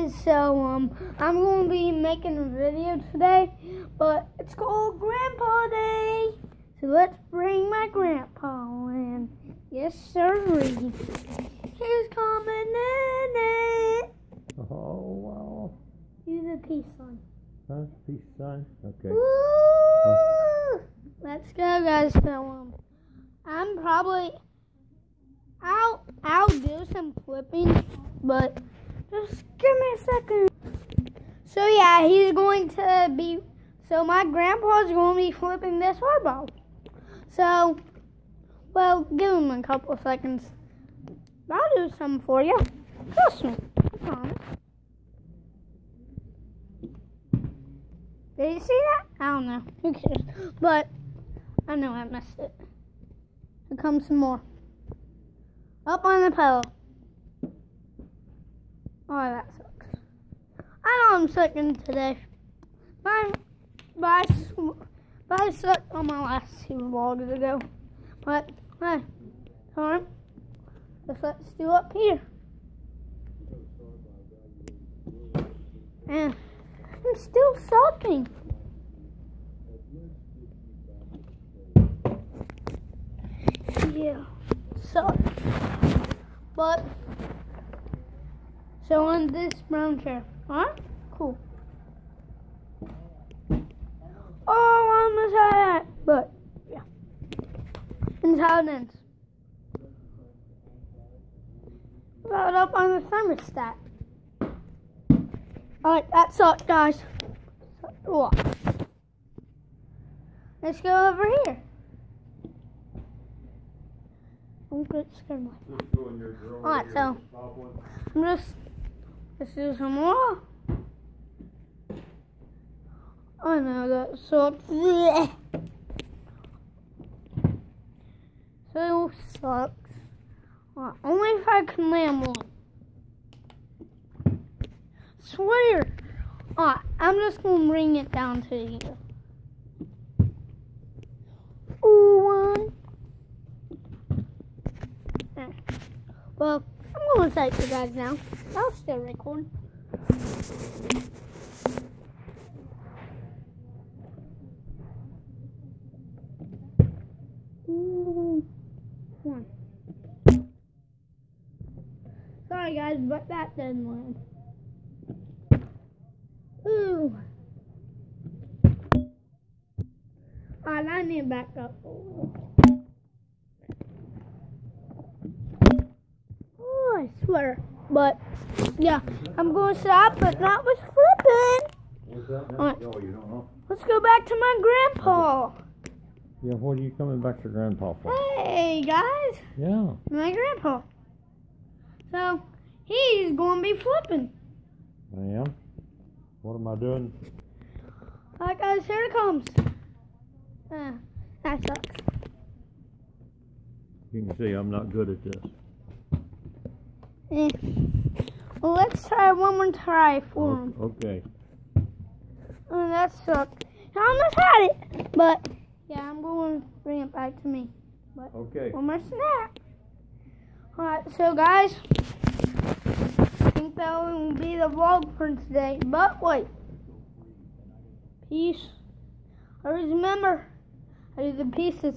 guys, so um, I'm going to be making a video today, but it's called Grandpa Day. So let's bring my grandpa in. Yes, sir. He's coming in it. Oh, wow. Do the peace sign. Huh? Peace sign? Okay. Woo! Let's go, guys. So um, I'm probably I'll I'll do some flipping, but just give me a second. So yeah, he's going to be. So my grandpa's going to be flipping this hardball. So, well, give him a couple of seconds. I'll do something for you. Trust me. Promise. Did you see that? I don't know. Who cares? But I know I missed it. Here comes some more. Up on the pedal. Oh, that sucks. I know I'm sucking today. But sw- but I sucked on my last two vlogs ago. But, hey, alright. Let's let's do up here. And I'm still sucking. Yeah, sucks. But, so on this brown chair, huh? Cool. Oh, I almost had that. But, yeah. And how it ends. About up on the thermostat. Alright, that sucked, guys. Oh. Let's go over here. I'm good scared Alright, so I'm just let's do some more. I know that sucks. So sucks. Alright, only if I can land one. Swear. Alright, I'm just gonna bring it down to you. Ooh, one. Well, I'm say to you guys now. I'll still record. One. Sorry guys, but that didn't land. Ooh. Alright, I need to back up. Oh, I swear. But, yeah, I'm going to stop, but not with flipping. What's that now? Alright. You don't know? Let's go back to my grandpa. Yeah, what are you coming back to Grandpa for? Hey, guys. Yeah. My grandpa. So, he's going to be flipping. I am. What am I doing? Alright, guys, here it comes. Uh, that sucks. You can see I'm not good at this. Eh. Well, let's try one more try for him. Okay. Oh, that sucked. I almost had it, but yeah, I'm going to bring it back to me. But Okay. One more snap. Alright, so guys, I think that will be the vlog for today. But wait. Peace. Always remember, I do the pieces.